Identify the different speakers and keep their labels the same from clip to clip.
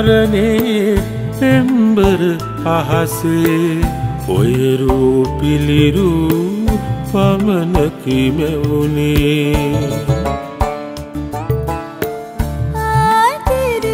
Speaker 1: අරනේ පෙම්බර අහසේ ඔයරූ පිළිරූ පමණකි මැවුණේ
Speaker 2: ආදර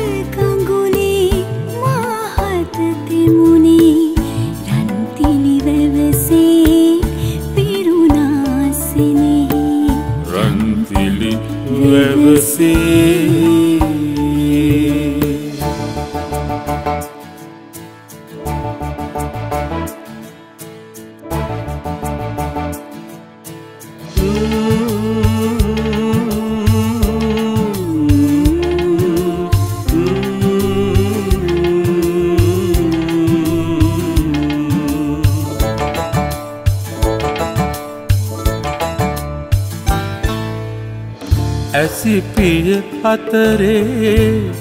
Speaker 1: ඇසිපිය අතරේ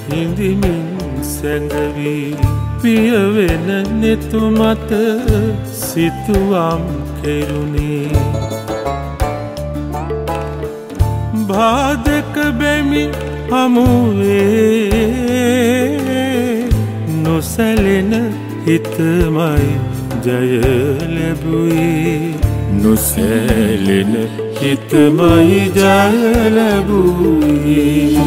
Speaker 1: හිඳමින් සැඟවී. පියවෙන නෙතුමත සිතුවම් කෙරුණේ. බාධක බැමි හමුවේ නොසැලෙන හිතමයි ජය ලැබුවේ. නොසැලෙන හිතමයි ජය ලැබුවේ.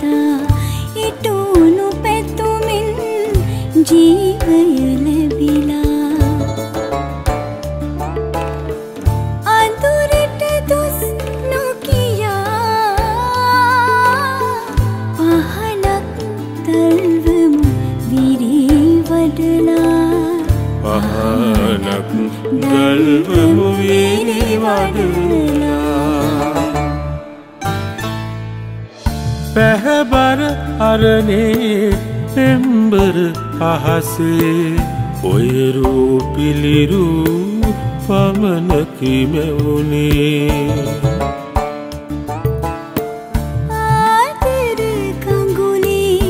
Speaker 2: හැරදා ඉටුණු පැතුමින් ජීවය ලැබිලා. අඳුරට දොස් නොකියා පහනක් තල්වමු විරී වඩලා
Speaker 1: පහනක් ගල්වමු වීනිවඩලා පැහැබර අරනේ පෙම්බර අහසේ ඔයරූ පිළිරූ පමණකි මැවුණේ
Speaker 2: ආදර කඟුලේ